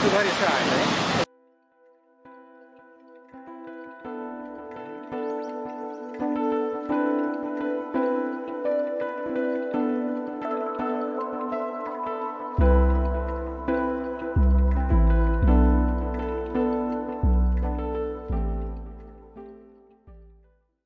su varie strade